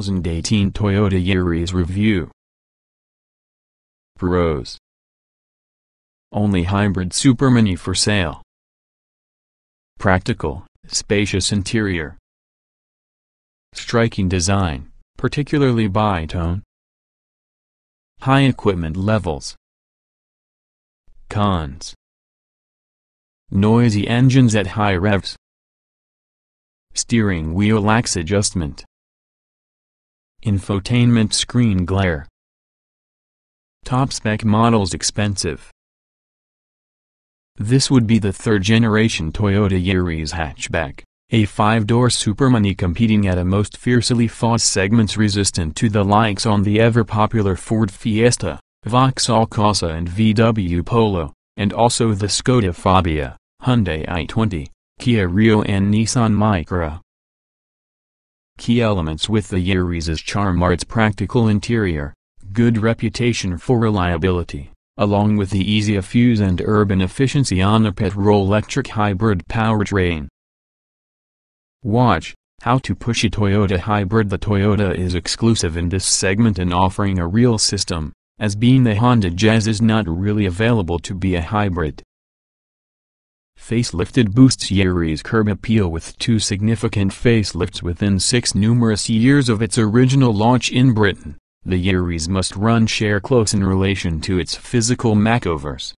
2018 Toyota Yaris Review Pros Only hybrid Super Mini for sale. Practical, spacious interior. Striking design, particularly bi-tone. High equipment levels. Cons Noisy engines at high revs. Steering wheel lax adjustment. Infotainment screen glare. Top spec models expensive. This would be the third generation Toyota Yaris hatchback, a five-door Mini competing at a most fiercely fought segments resistant to the likes on the ever-popular Ford Fiesta, Vauxhall Corsa and VW Polo, and also the Skoda Fabia, Hyundai i20, Kia Rio and Nissan Micra. Key elements with the Yaris's charm are its practical interior, good reputation for reliability, along with the easy of and urban efficiency on a petrol-electric hybrid powertrain. Watch, how to push a Toyota hybrid The Toyota is exclusive in this segment in offering a real system, as being the Honda Jazz is not really available to be a hybrid. Facelifted boosts Yaris curb appeal with two significant facelifts within six numerous years of its original launch in Britain. The Yaris must run share close in relation to its physical makeovers.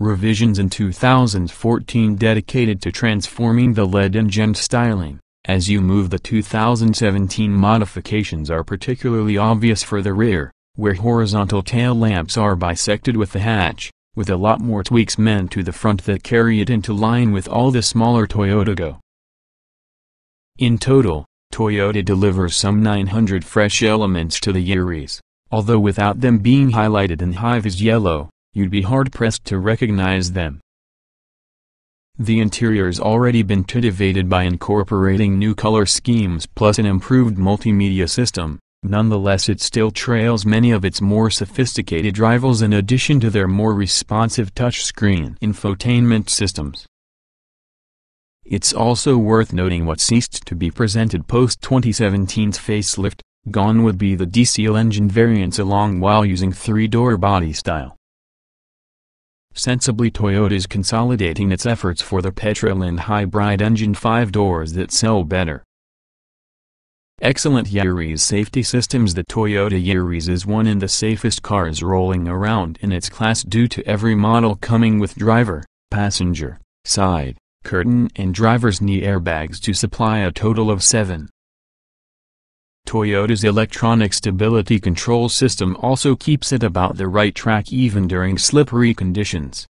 Revisions in 2014 dedicated to transforming the LED engine styling. As you move the 2017 modifications are particularly obvious for the rear, where horizontal tail lamps are bisected with the hatch with a lot more tweaks meant to the front that carry it into line with all the smaller Toyota Aygo. In total, Toyota delivers some 900 fresh elements to the Yaris, although without them being highlighted in high-vis yellow, you'd be hard-pressed to recognize them. The interior's already been titivated by incorporating new color schemes plus an improved multimedia system, Nonetheless it still trails many of its more sophisticated rivals in addition to their more responsive touchscreen infotainment systems. It's also worth noting what ceased to be presented post-2017's facelift, gone would be the diesel engine variants along while using three-door body style. Sensibly Toyota is consolidating its efforts for the petrol and hybrid engine five doors that sell better. Excellent Yaris safety systems The Toyota Yaris is one in the safest cars rolling around in its class due to every model coming with driver, passenger, side, curtain and driver's knee airbags to supply a total of seven. Toyota's electronic stability control system also keeps it about the right track even during slippery conditions.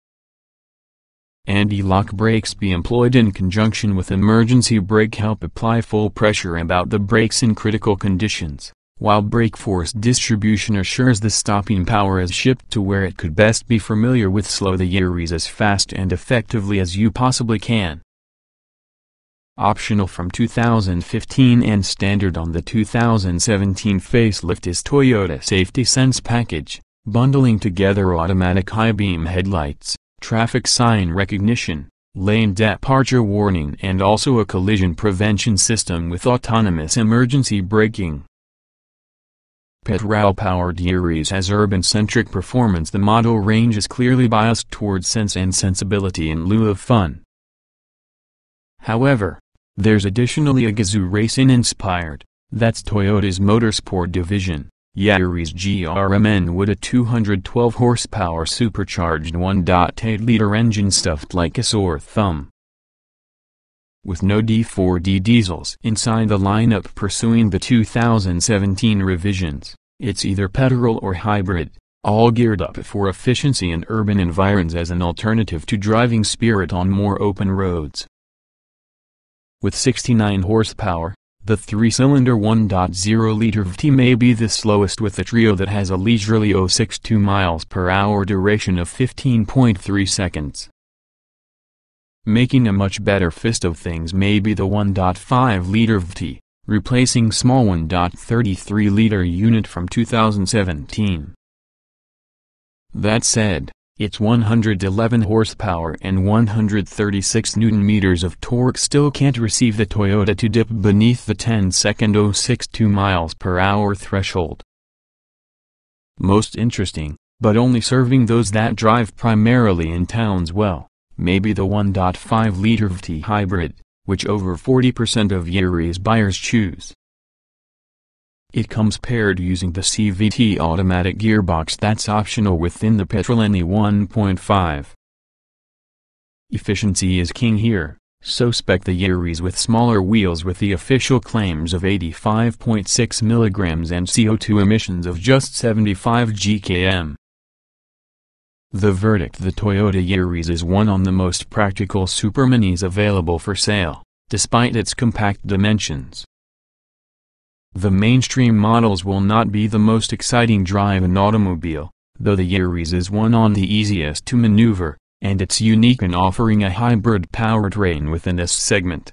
Anti-lock brakes be employed in conjunction with emergency brake help apply full pressure about the brakes in critical conditions, while brake force distribution assures the stopping power is shipped to where it could best be familiar with slow the Yaris as fast and effectively as you possibly can. Optional from 2015 and standard on the 2017 facelift is Toyota Safety Sense Package, bundling together automatic high beam headlights, traffic sign recognition, lane departure warning and also a collision prevention system with autonomous emergency braking. Petrol-powered Yaris has urban-centric performance The model range is clearly biased towards sense and sensibility in lieu of fun. However, there's additionally a Gazoo racing-inspired, that's Toyota's motorsport division, Yaris GRMN with a 212 horsepower supercharged 1.8-liter engine stuffed like a sore thumb. With no D4D diesels inside the lineup pursuing the 2017 revisions, it's either petrol or hybrid, all geared up for efficiency in urban environs as an alternative to driving spirit on more open roads. With 69 horsepower, the three-cylinder 1.0-liter VT may be the slowest with the trio that has a leisurely 062 miles per hour duration of 15.3 seconds. Making a much better fist of things may be the 1.5-liter VT, replacing small 1.33-liter unit from 2017. That said, its 111 horsepower and 136 newton-meters of torque still can't receive the Toyota to dip beneath the 10-second 062 miles per hour threshold. Most interesting, but only serving those that drive primarily in towns well, maybe the 1.5-liter VT hybrid, which over 40% of Yaris buyers choose. It comes paired using the CVT automatic gearbox that's optional within the Petrolini 1.5. Efficiency is king here, so spec the Yaris with smaller wheels with the official claims of 85.6 mg and CO2 emissions of just 75 gkm. The verdict the Toyota Yaris is one on the most practical superminis available for sale, despite its compact dimensions. The mainstream models will not be the most exciting drive in automobile, though the Yaris is one on the easiest to maneuver, and it's unique in offering a hybrid powertrain within this segment.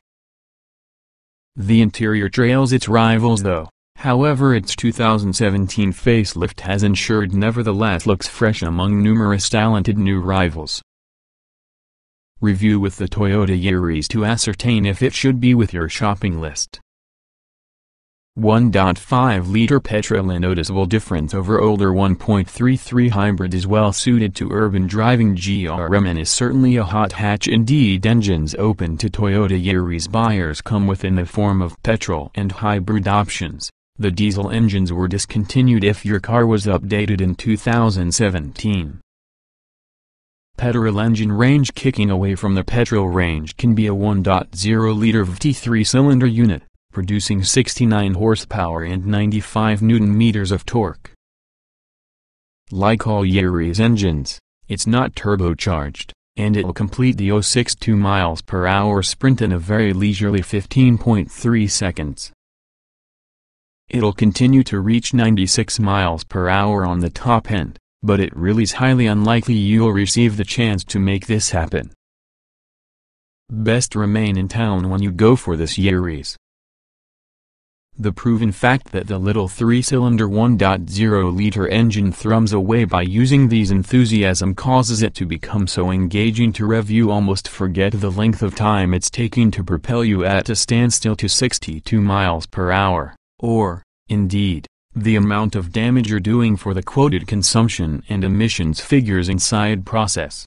The interior trails its rivals though, however its 2017 facelift has ensured nevertheless looks fresh among numerous talented new rivals. Review with the Toyota Yaris to ascertain if it should be with your shopping list. 1.5-liter petrol a noticeable difference over older 1.33 hybrid is well suited to urban driving GRMN is certainly a hot hatch indeed engines open to Toyota Yaris buyers come within the form of petrol and hybrid options. The diesel engines were discontinued if your car was updated in 2017. Petrol engine range kicking away from the petrol range can be a 1.0-liter VT3-cylinder unit producing 69 horsepower and 95 newton-meters of torque. Like all Yaris engines, it's not turbocharged, and it'll complete the 062 miles per hour sprint in a very leisurely 15.3 seconds. It'll continue to reach 96 miles per hour on the top end, but it really is highly unlikely you'll receive the chance to make this happen. Best remain in town when you go for this Yaris. The proven fact that the little three-cylinder 1.0-liter engine thrums away by using these enthusiasm causes it to become so engaging to rev. You almost forget the length of time it's taking to propel you at a standstill to 62 miles per hour, or, indeed, the amount of damage you're doing for the quoted consumption and emissions figures inside process.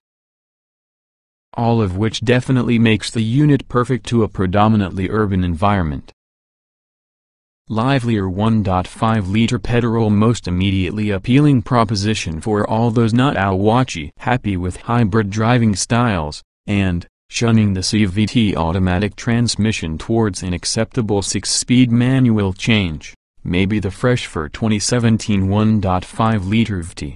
All of which definitely makes the unit perfect to a predominantly urban environment livelier 1.5-liter petrol most immediately appealing proposition for all those not Awachi happy with hybrid driving styles, and, shunning the CVT automatic transmission towards an acceptable 6-speed manual change, maybe the fresh for 2017 1.5-liter VT.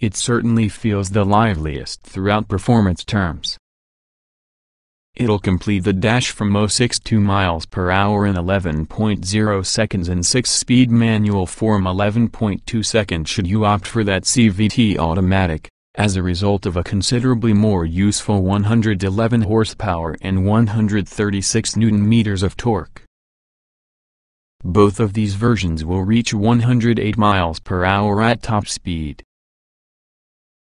It certainly feels the liveliest throughout performance terms. It'll complete the dash from 062 miles per hour in 11.0 seconds and 6-speed manual form 11.2 seconds should you opt for that CVT automatic, as a result of a considerably more useful 111 horsepower and 136 newton-meters of torque. Both of these versions will reach 108 miles per hour at top speed.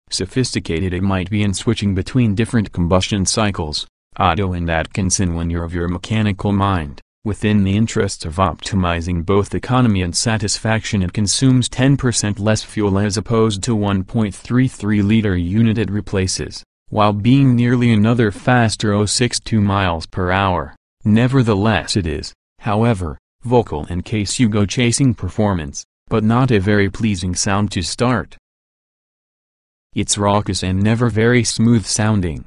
Sophisticated it might be in switching between different combustion cycles, Otto and Atkinson when you're of your mechanical mind. Within the interests of optimizing both economy and satisfaction it consumes 10% less fuel as opposed to 1.33-liter unit it replaces, while being nearly another faster 062 miles per hour. Nevertheless it is, however, vocal in case you go chasing performance, but not a very pleasing sound to start. It's raucous and never very smooth sounding.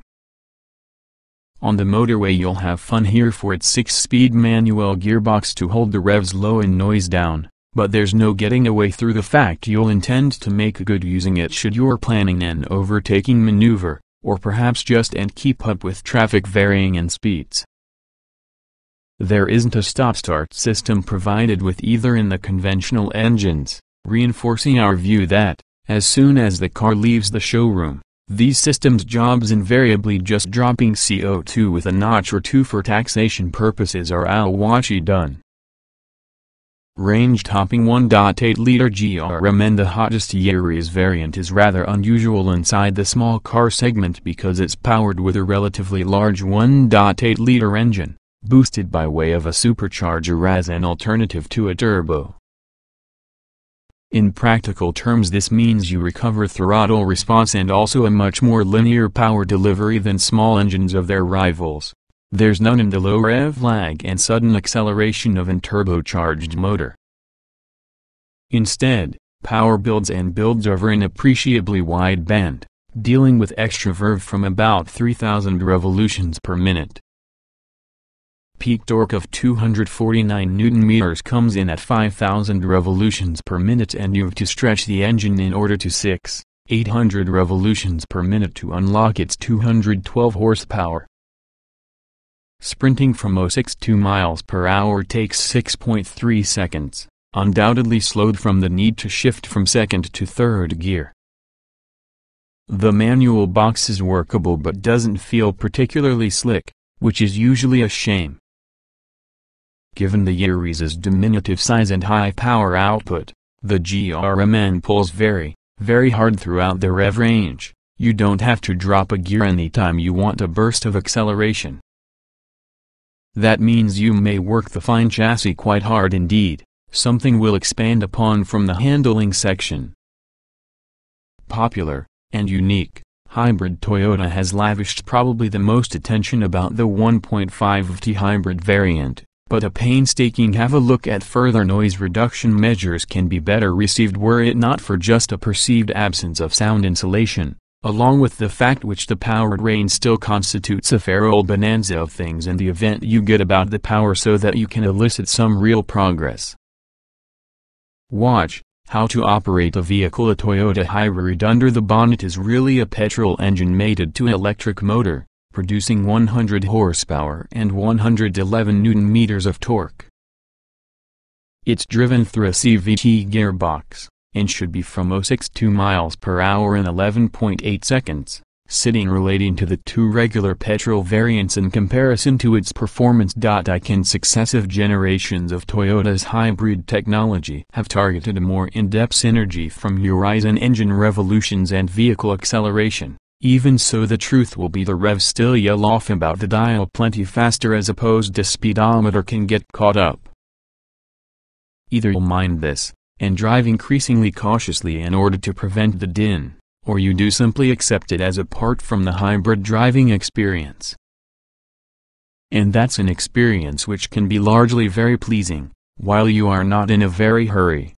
On the motorway you'll have fun here for its 6-speed manual gearbox to hold the revs low and noise down, but there's no getting away through the fact you'll intend to make good using it should you're planning an overtaking maneuver, or perhaps just and keep up with traffic varying in speeds. There isn't a stop-start system provided with either in the conventional engines, reinforcing our view that, as soon as the car leaves the showroom, these systems jobs invariably just dropping CO2 with a notch or two for taxation purposes are awashi done. range topping 1.8-liter GRMN the hottest Yaris variant is rather unusual inside the small car segment because it's powered with a relatively large 1.8-liter engine, boosted by way of a supercharger as an alternative to a turbo. In practical terms this means you recover throttle response and also a much more linear power delivery than small engines of their rivals. There's none in the low rev lag and sudden acceleration of an turbocharged motor. Instead, power builds and builds over an appreciably wide band, dealing with extra verve from about 3000 revolutions per minute peak torque of 249 Newton-meters comes in at 5,000 revolutions per minute and you've to stretch the engine in order to 6, 800 revolutions per minute to unlock its 212 horsepower. Sprinting from 062 miles per hour takes 6.3 seconds, undoubtedly slowed from the need to shift from second to third gear. The manual box is workable but doesn't feel particularly slick, which is usually a shame. Given the Yaris's diminutive size and high power output, the GRMN pulls very, very hard throughout the rev range, you don't have to drop a gear anytime you want a burst of acceleration. That means you may work the fine chassis quite hard indeed, something we'll expand upon from the handling section. Popular, and unique, hybrid Toyota has lavished probably the most attention about the 1.5T hybrid variant, but a painstaking have a look at further noise reduction measures can be better received were it not for just a perceived absence of sound insulation, along with the fact which the powered range still constitutes a fair old bonanza of things in the event you get about the power so that you can elicit some real progress. Watch, how to operate a vehicle A Toyota Hybrid under the bonnet is really a petrol engine mated to electric motor, producing 100 horsepower and 111 newton-meters of torque. It's driven through a CVT gearbox, and should be from 062 miles per hour in 11.8 seconds, sitting relating to the two regular petrol variants in comparison to its performance. I can successive generations of Toyota's hybrid technology have targeted a more in-depth synergy from Horizon engine revolutions and vehicle acceleration. Even so the truth will be the revs still yell off about the dial plenty faster as opposed to speedometer can get caught up. Either you'll mind this, and drive increasingly cautiously in order to prevent the din, or you do simply accept it as apart from the hybrid driving experience. And that's an experience which can be largely very pleasing, while you are not in a very hurry.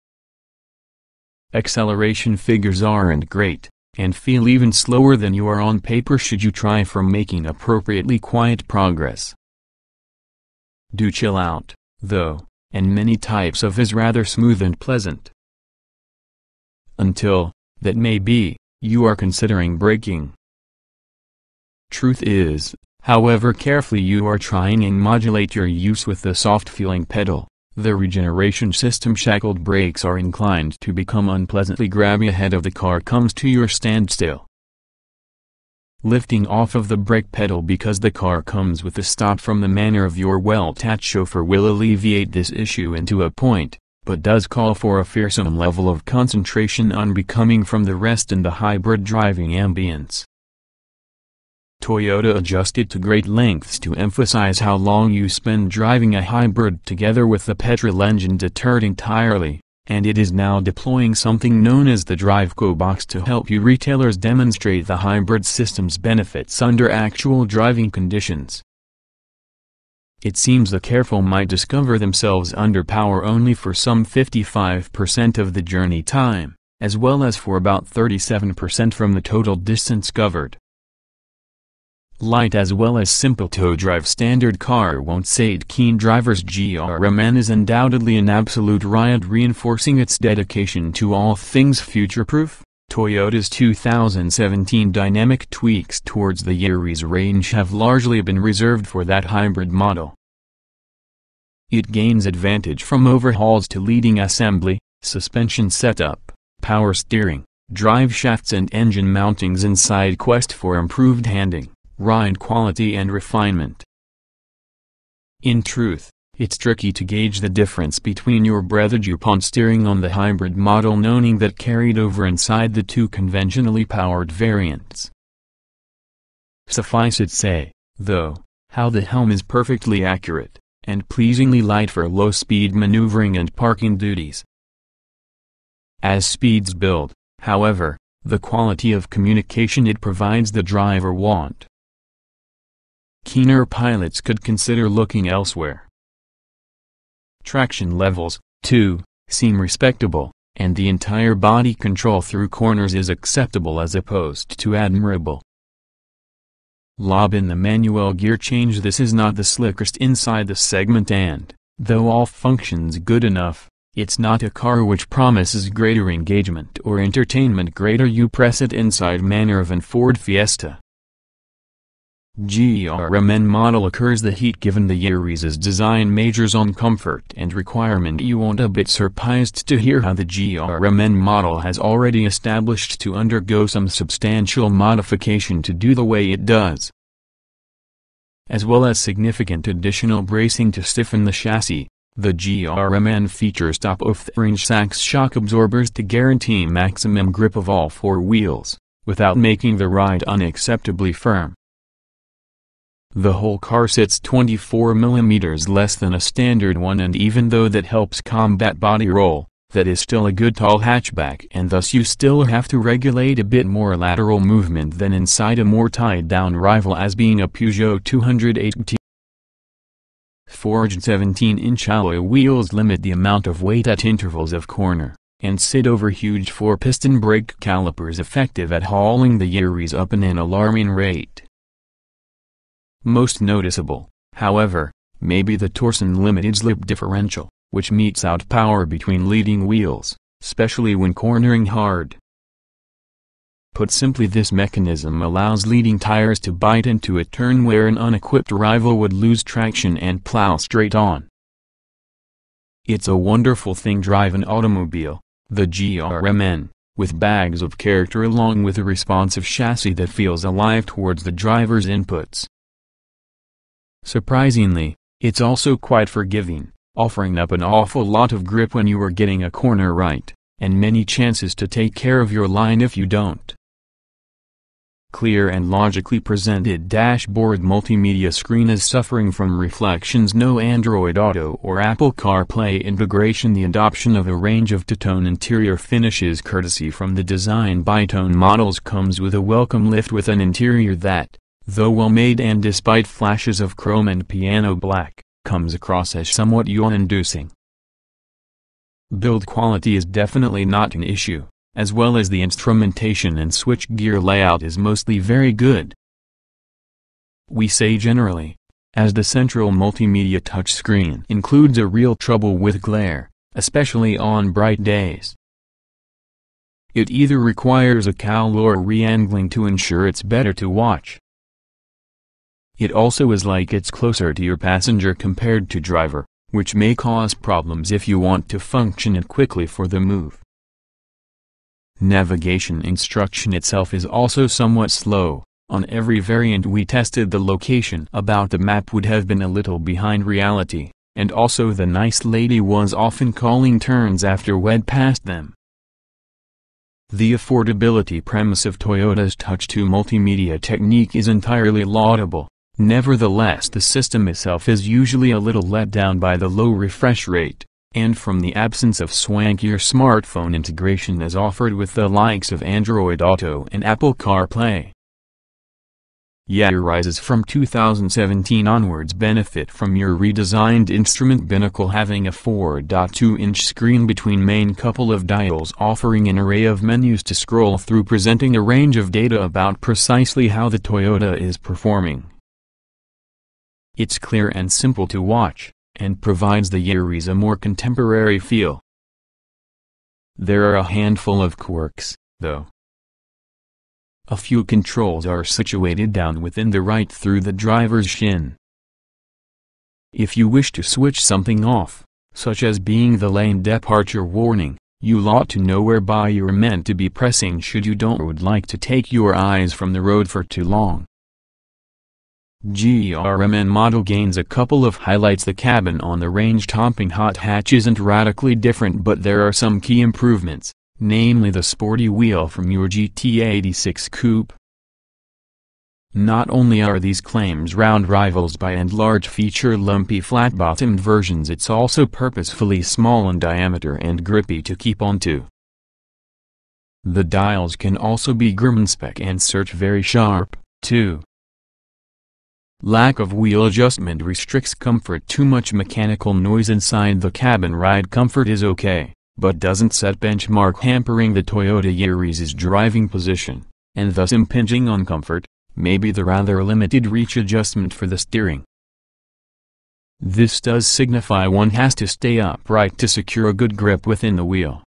Acceleration figures aren't great, and feel even slower than you are on paper should you try for making appropriately quiet progress. Do chill out, though, and many types of is rather smooth and pleasant. Until, that may be, you are considering breaking. Truth is, however carefully you are trying and modulate your use with the soft feeling pedal, the regeneration system shackled brakes are inclined to become unpleasantly grabby ahead of the car comes to your standstill. Lifting off of the brake pedal because the car comes with a stop from the manner of your well-taught chauffeur will alleviate this issue into a point, but does call for a fearsome level of concentration on becoming from the rest in the hybrid driving ambience. Toyota adjusted to great lengths to emphasize how long you spend driving a hybrid together with the petrol engine deterred entirely, and it is now deploying something known as the DriveCo box to help you retailers demonstrate the hybrid system's benefits under actual driving conditions. It seems the careful might discover themselves under power only for some 55% of the journey time, as well as for about 37% from the total distance covered light as well as simple to drive standard car won't sate keen drivers GRMN is undoubtedly an absolute riot reinforcing its dedication to all things future-proof. Toyota's 2017 dynamic tweaks towards the Yaris range have largely been reserved for that hybrid model. It gains advantage from overhauls to leading assembly, suspension setup, power steering, drive shafts and engine mountings inside quest for improved handling ride quality and refinement. In truth, it's tricky to gauge the difference between your breathage upon steering on the hybrid model knowing that carried over inside the two conventionally powered variants. Suffice it say, though, how the helm is perfectly accurate, and pleasingly light for low-speed maneuvering and parking duties. As speeds build, however, the quality of communication it provides the driver want. Keener pilots could consider looking elsewhere. Traction levels, too, seem respectable, and the entire body control through corners is acceptable as opposed to admirable. Lob in the manual gear change this is not the slickest inside the segment and, though all functions good enough, it's not a car which promises greater engagement or entertainment greater you press it inside manner of an Ford Fiesta. GRMN model occurs the heat given the Yaris's design majors on comfort and requirement you won't a bit surprised to hear how the GRMN model has already established to undergo some substantial modification to do the way it does. As well as significant additional bracing to stiffen the chassis, the GRMN features top-of-the-range Sachs shock absorbers to guarantee maximum grip of all four wheels, without making the ride unacceptably firm. The whole car sits 24 mm less than a standard one and even though that helps combat body roll, that is still a good tall hatchback and thus you still have to regulate a bit more lateral movement than inside a more tied down rival as being a Peugeot 208T. Forged 17-inch alloy wheels limit the amount of weight at intervals of corner, and sit over huge four-piston brake calipers effective at hauling the Yaris up in an alarming rate. Most noticeable, however, may be the Torsen limited slip differential, which meets out power between leading wheels, especially when cornering hard. Put simply this mechanism allows leading tires to bite into a turn where an unequipped rival would lose traction and plow straight on. It's a wonderful thing drive an automobile, the GRMN, with bags of character along with a responsive chassis that feels alive towards the driver's inputs. Surprisingly, it's also quite forgiving, offering up an awful lot of grip when you are getting a corner right, and many chances to take care of your line if you don't. Clear and logically presented dashboard multimedia screen is suffering from reflections no Android Auto or Apple CarPlay integration The adoption of a range of two-tone interior finishes courtesy from the design bi-tone models comes with a welcome lift with an interior that, though well made and despite flashes of chrome and piano black, comes across as somewhat yawn-inducing. Build quality is definitely not an issue, as well as the instrumentation and switchgear layout is mostly very good. We say generally, as the central multimedia touchscreen includes a real trouble with glare, especially on bright days. It either requires a cowl or re-angling to ensure it's better to watch. It also is like it's closer to your passenger compared to driver, which may cause problems if you want to function it quickly for the move. Navigation instruction itself is also somewhat slow. On every variant we tested the location about the map would have been a little behind reality, and also the nice lady was often calling turns after we'd passed them. The affordability premise of Toyota's Touch2 multimedia technique is entirely laudable. Nevertheless the system itself is usually a little let down by the low refresh rate, and from the absence of swankier smartphone integration as offered with the likes of Android Auto and Apple CarPlay. Yaris from 2017 onwards benefit from your redesigned instrument binnacle having a 4.2-inch screen between main couple of dials offering an array of menus to scroll through presenting a range of data about precisely how the Toyota is performing. It's clear and simple to watch, and provides the Yaris a more contemporary feel. There are a handful of quirks, though. A few controls are situated down within the right through the driver's shin. If you wish to switch something off, such as being the lane departure warning, you ought to know whereby you're meant to be pressing should you don't would like to take your eyes from the road for too long. GRMN model gains a couple of highlights the cabin on the range-topping hot hatch isn't radically different but there are some key improvements, namely the sporty wheel from your GT86 coupe. Not only are these claims round rivals by and large feature lumpy flat-bottomed versions it's also purposefully small in diameter and grippy to keep onto. The dials can also be GRMN-spec and search very sharp, too. Lack of wheel adjustment restricts comfort too much mechanical noise inside the cabin ride comfort is okay, but doesn't set benchmark hampering the Toyota Yaris's driving position, and thus impinging on comfort, maybe the rather limited reach adjustment for the steering. This does signify one has to stay upright to secure a good grip within the wheel.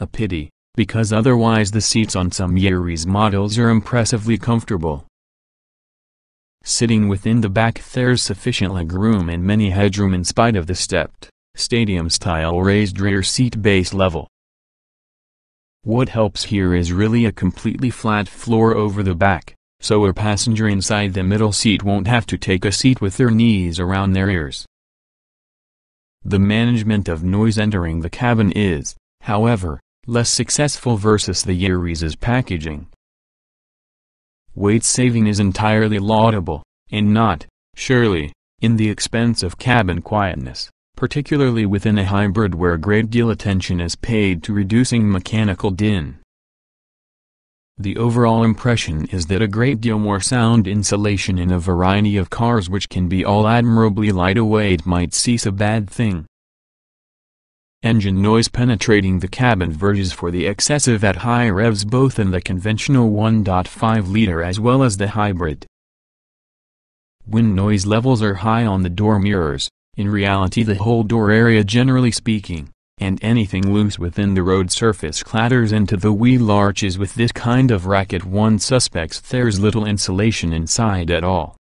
A pity, because otherwise the seats on some Yaris models are impressively comfortable. Sitting within the back there's sufficient legroom and many headroom in spite of the stepped, stadium-style raised rear seat base level. What helps here is really a completely flat floor over the back, so a passenger inside the middle seat won't have to take a seat with their knees around their ears. The management of noise entering the cabin is, however, less successful versus the Yaris's packaging. Weight saving is entirely laudable, and not, surely, in the expense of cabin quietness, particularly within a hybrid where a great deal attention is paid to reducing mechanical din. The overall impression is that a great deal more sound insulation in a variety of cars which can be all admirably light away might cease a bad thing. Engine noise penetrating the cabin verges for the excessive at high revs both in the conventional 1.5-liter as well as the hybrid. Wind noise levels are high on the door mirrors, in reality the whole door area generally speaking, and anything loose within the road surface clatters into the wheel arches with this kind of racket one suspects there's little insulation inside at all.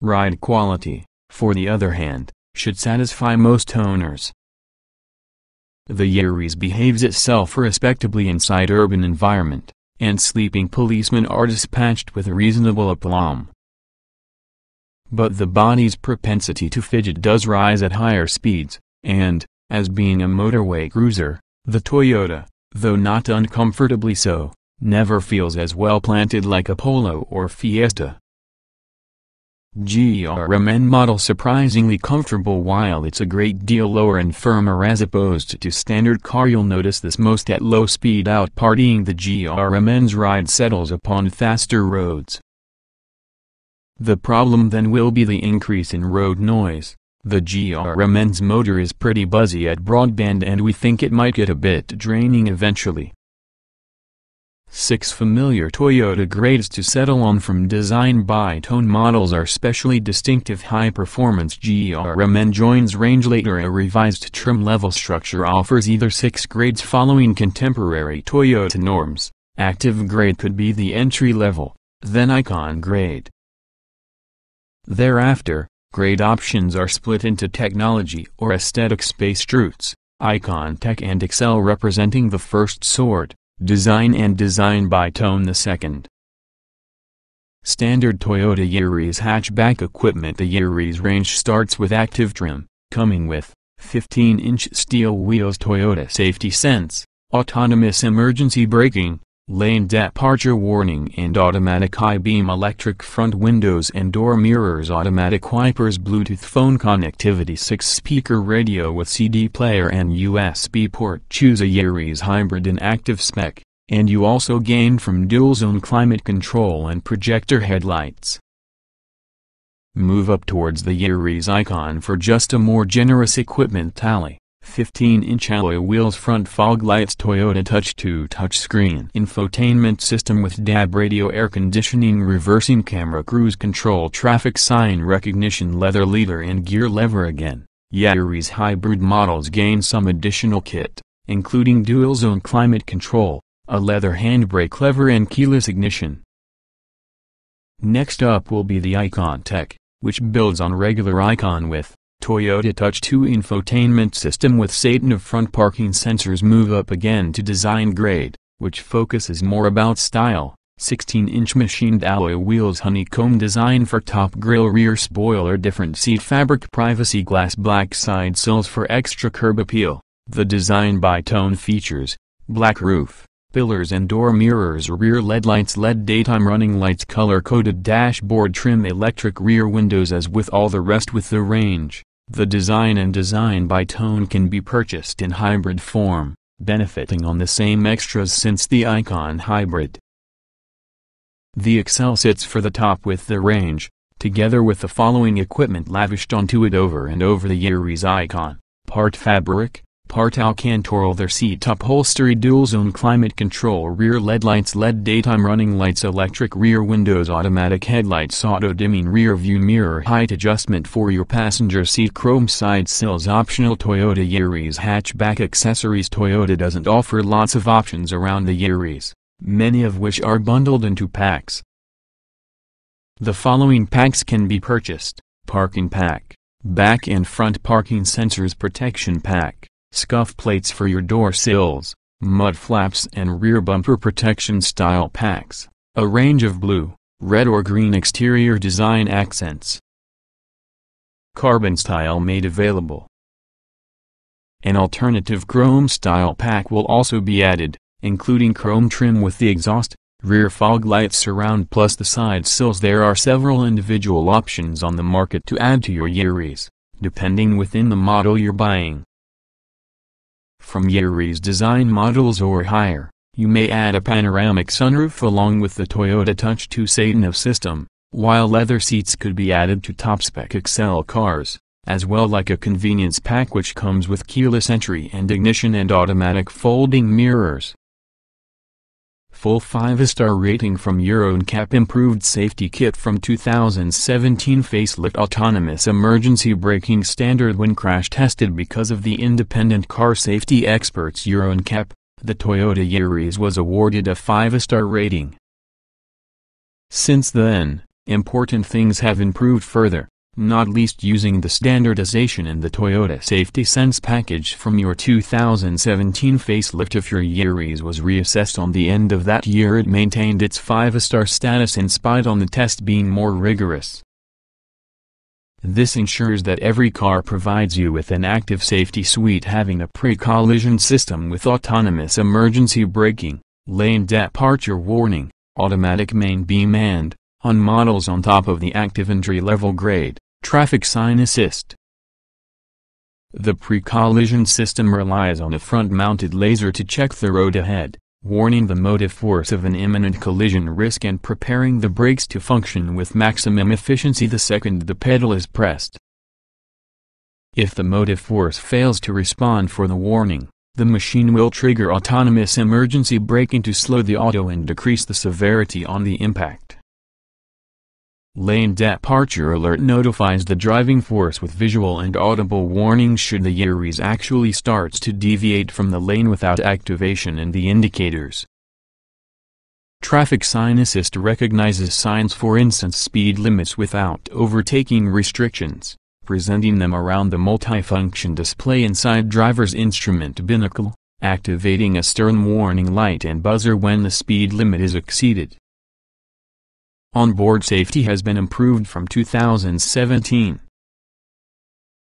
Ride quality, for the other hand, should satisfy most owners. The Yaris behaves itself respectably inside urban environment, and sleeping policemen are dispatched with a reasonable aplomb. But the body's propensity to fidget does rise at higher speeds, and, as being a motorway cruiser, the Toyota, though not uncomfortably so, never feels as well planted like a Polo or Fiesta. GRMN model surprisingly comfortable while it's a great deal lower and firmer as opposed to standard car you'll notice this most at low speed out partying the GRMN's ride settles upon faster roads. The problem then will be the increase in road noise. The GRMN's motor is pretty buzzy at broadband and we think it might get a bit draining eventually. Six familiar Toyota grades to settle on from design bi-tone models are specially distinctive high-performance GRMN joins range later a revised trim level structure offers either six grades following contemporary Toyota norms, active grade could be the entry level, then icon grade. Thereafter, grade options are split into technology or aesthetic space routes, icon tech and excel representing the first sort. Design and Design Bi-Tone II. Standard Toyota Yaris hatchback equipment. The Yaris range starts with active trim, coming with 15-inch steel wheels. Toyota Safety Sense, autonomous emergency braking, lane departure warning and automatic high beam electric front windows and door mirrors automatic wipers Bluetooth phone connectivity 6-speaker radio with CD player and USB port choose a Yaris hybrid in active spec, and you also gain from dual-zone climate control and projector headlights. Move up towards the Yaris icon for just a more generous equipment tally. 15-inch alloy wheels front fog lights Toyota Touch 2 touchscreen infotainment system with DAB radio air conditioning reversing camera cruise control traffic sign recognition leather leader and gear lever again. Yaris hybrid models gain some additional kit, including dual-zone climate control, a leather handbrake lever and keyless ignition. Next up will be the Icon Tech, which builds on regular Icon with Toyota Touch 2 infotainment system with sat nav front parking sensors move up again to design grade, which focuses more about style, 16-inch machined alloy wheels honeycomb design for top grille rear spoiler different seat fabric privacy glass black side sills for extra curb appeal. The design bi-tone features, black roof, pillars and door mirrors rear LED lights LED daytime running lights color-coded dashboard trim electric rear windows as with all the rest with the range. The design and design bi-tone can be purchased in hybrid form, benefiting on the same extras since the Icon Hybrid. The Excel sits for the top with the range, together with the following equipment lavished onto it over and over the Yaris icon, part fabric, part Alcantara their seat upholstery dual zone climate control rear LED lights LED daytime running lights electric rear windows automatic headlights auto dimming rear view mirror height adjustment for your passenger seat chrome side sills optional Toyota Yaris hatchback accessories Toyota doesn't offer lots of options around the Yaris many of which are bundled into packs. The following packs can be purchased, Parking Pack, Back and Front Parking Sensors Protection Pack, Scuff Plates for your door sills, Mud Flaps and Rear Bumper Protection Style Packs, a range of blue, red or green exterior design accents. Carbon style made available. An alternative chrome style pack will also be added, including chrome trim with the exhaust, rear fog lights surround plus the side sills there are several individual options on the market to add to your Yaris, depending within the model you're buying. From Yaris design models or higher, you may add a panoramic sunroof along with the Toyota Touch 2 Sat Nav system, while leather seats could be added to top-spec Excel cars, as well like a convenience pack which comes with keyless entry and ignition and automatic folding mirrors. Full 5-star rating from Euro NCAP Improved Safety Kit from 2017 Facelift Autonomous Emergency Braking Standard when crash tested because of the independent car safety experts Euro NCAP, the Toyota Yaris was awarded a 5-star rating. Since then, important things have improved further not least using the standardization in the Toyota Safety Sense package from your 2017 facelift if your Yaris was reassessed on the end of that year it maintained its 5-star status in spite on the test being more rigorous. This ensures that every car provides you with an active safety suite having a pre-collision system with autonomous emergency braking, lane departure warning, automatic main beam and, on models on top of the active entry-level grade, traffic sign assist. The pre-collision system relies on a front-mounted laser to check the road ahead, warning the motive force of an imminent collision risk and preparing the brakes to function with maximum efficiency the second the pedal is pressed. If the motive force fails to respond for the warning, the machine will trigger autonomous emergency braking to slow the auto and decrease the severity on the impact. Lane departure alert notifies the driving force with visual and audible warnings should the Yaris actually starts to deviate from the lane without activation in the indicators. Traffic Sign Assist recognizes signs for instance speed limits without overtaking restrictions, presenting them around the multifunction display inside driver's instrument binnacle, activating a stern warning light and buzzer when the speed limit is exceeded. Onboard safety has been improved from 2017.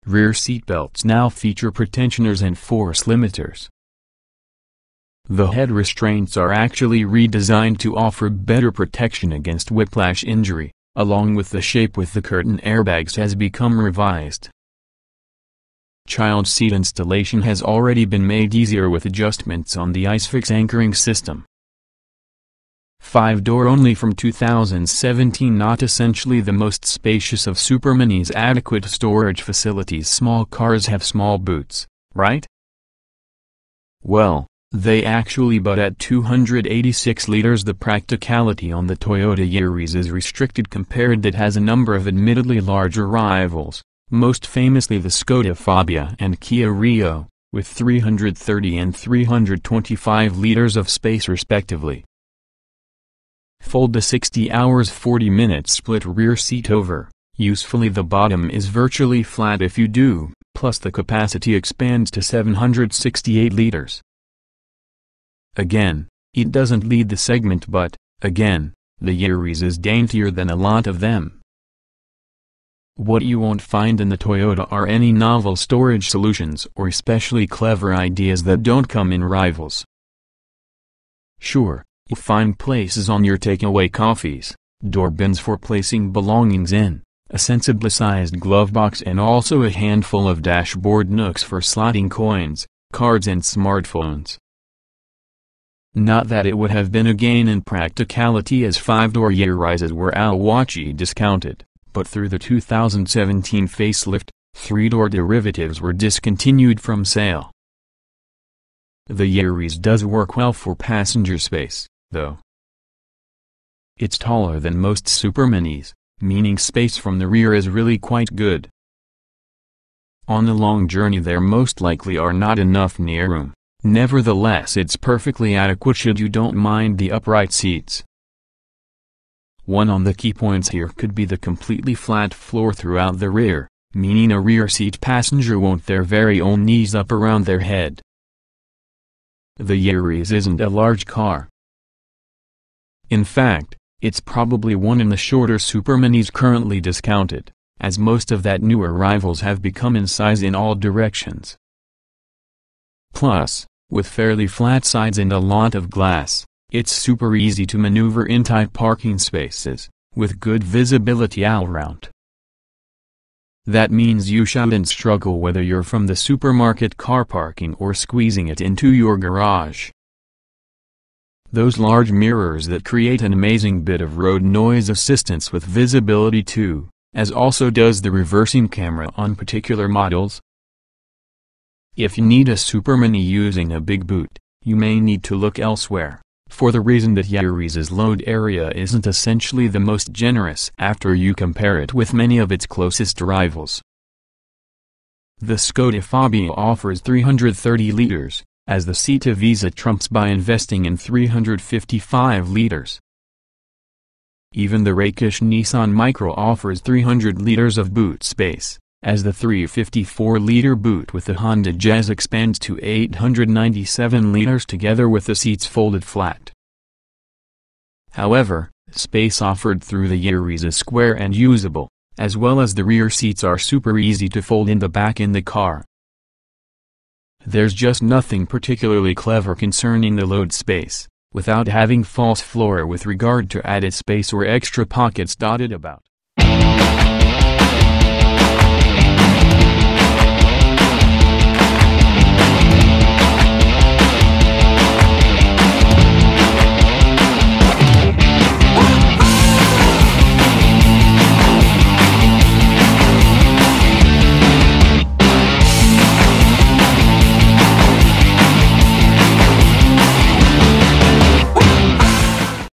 Rear seatbelts now feature pretensioners and force limiters. The head restraints are actually redesigned to offer better protection against whiplash injury, along with the shape with the curtain airbags has become revised. Child seat installation has already been made easier with adjustments on the ISOFIX anchoring system. 5-door only from 2017 not essentially the most spacious of superminis adequate storage facilities small cars have small boots, right? Well, they actually but at 286 liters the practicality on the Toyota Yaris is restricted compared that has a number of admittedly larger rivals, most famously the Skoda Fabia and Kia Rio, with 330 and 325 liters of space respectively. Fold the 60 hours 40 minutes split rear seat over. Usefully the bottom is virtually flat if you do, plus the capacity expands to 768 liters. Again, it doesn't lead the segment but, Again, the Yaris is daintier than a lot of them. What you won't find in the Toyota are any novel storage solutions or especially clever ideas that don't come in rivals. Sure, find places on your takeaway coffees, door bins for placing belongings in, a sensibly sized glove box and also a handful of dashboard nooks for slotting coins, cards and smartphones. Not that it would have been a gain in practicality as five-door Yarises were Awachi discounted, but through the 2017 facelift, three-door derivatives were discontinued from sale. The Yaris does work well for passenger space, though. It's taller than most superminis, meaning space from the rear is really quite good. On a long journey there most likely are not enough near room, nevertheless it's perfectly adequate should you don't mind the upright seats. One on the key points here could be the completely flat floor throughout the rear, meaning a rear seat passenger won't their very own knees up around their head. The Yaris isn't a large car. In fact, it's probably one in the shorter superminis currently discounted, as most of that newer rivals have become in size in all directions. Plus, with fairly flat sides and a lot of glass, it's super easy to maneuver in tight parking spaces, with good visibility all round. That means you shouldn't struggle whether you're from the supermarket car parking or squeezing it into your garage. Those large mirrors that create an amazing bit of road noise assistance with visibility too, as also does the reversing camera on particular models. If you need a Supermini using a big boot, you may need to look elsewhere, for the reason that Yaris's load area isn't essentially the most generous after you compare it with many of its closest rivals. The Skoda Fabia offers 330 liters, as the Seat Ibiza trumps by investing in 355 liters. Even the rakish Nissan Micra offers 300 liters of boot space, as the 354-liter boot with the Honda Jazz expands to 897 liters together with the seats folded flat. However, space offered through the Yaris is square and usable, as well as the rear seats are super easy to fold in the back in the car. There's just nothing particularly clever concerning the load space, without having false floor with regard to added space or extra pockets dotted about.